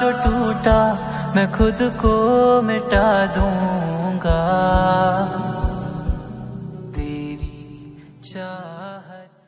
जो टूटा मैं खुद को मिटा दूँगा। तेरी चाहत